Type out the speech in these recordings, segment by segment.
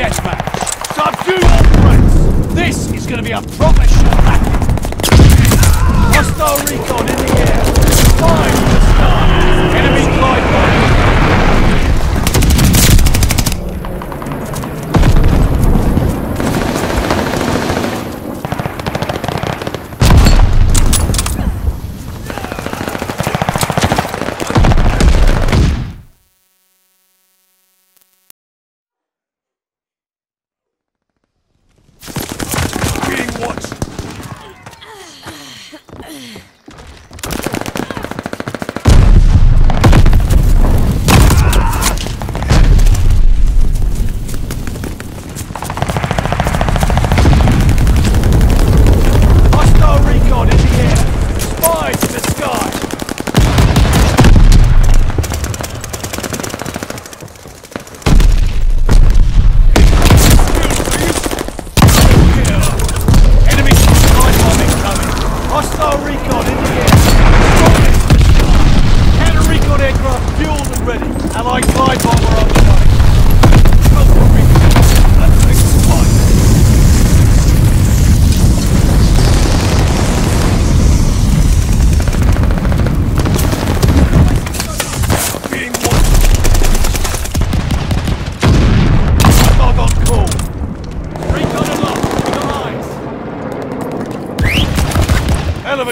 deathmatch. Subdue all threats. This is going to be a proper shot. Hostile recon in the air.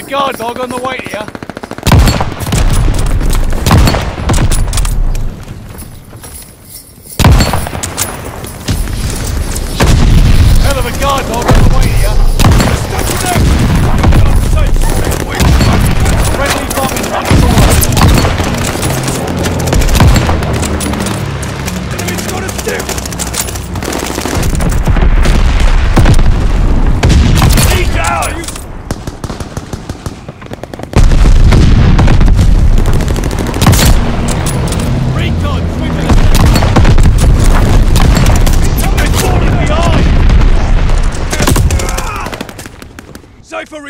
Guard dog on the way here. Hell of a guard dog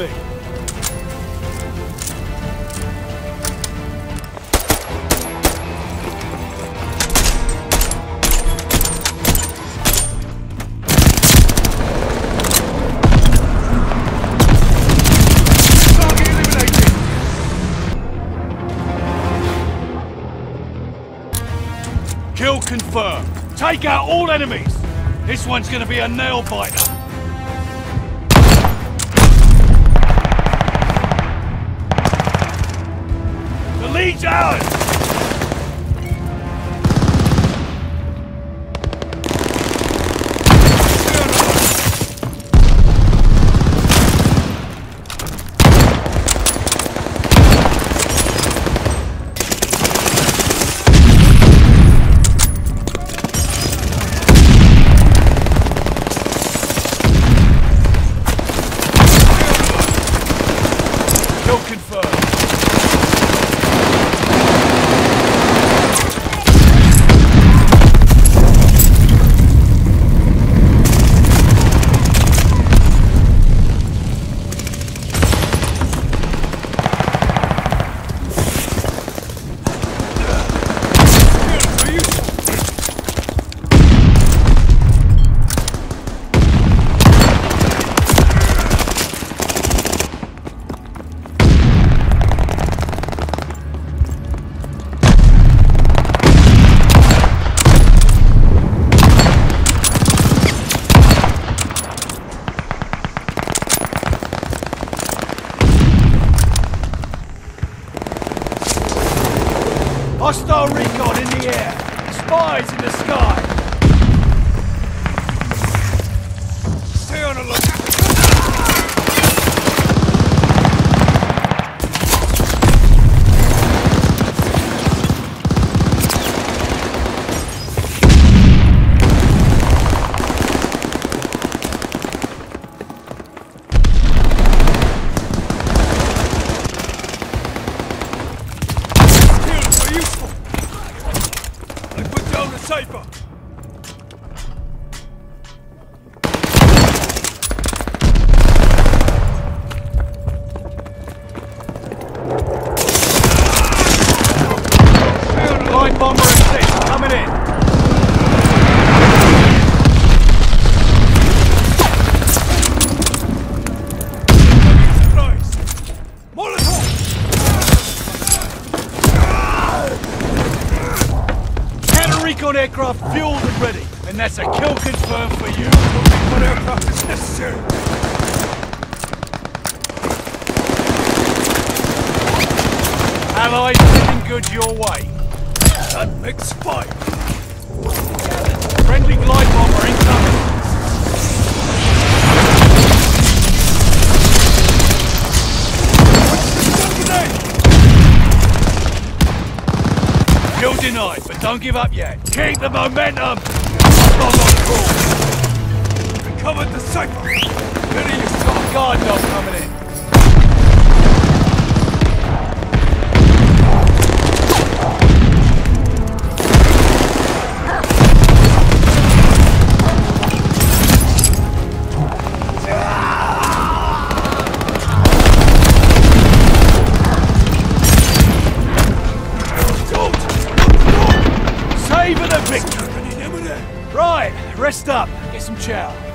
me. Kill confirmed. Take out all enemies. This one's gonna be a nail biter. Lead's Hostile recon in the air. Spies in the sky. Put and that's a kill confirmed for you. What aircraft is necessary? Allies looking good your way. That makes five. Friendly glide bomber incoming. Kill denied, but don't give up yet. Keep the momentum. Recovered the cipher. Ready your start. Guard dog coming in. Right, rest up. Get some chow.